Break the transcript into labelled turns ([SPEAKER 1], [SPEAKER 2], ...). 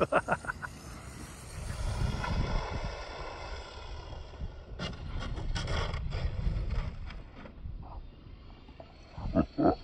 [SPEAKER 1] Ha ha.